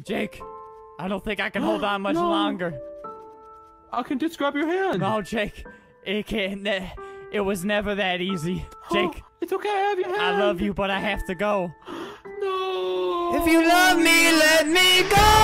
Jake, I don't think I can hold on much No. longer. I can just grab your hand. No, Jake, it can't. It was never that easy. Jake, it's okay. I have your hand. I love you, but I have to go. No. If you love me, let me go.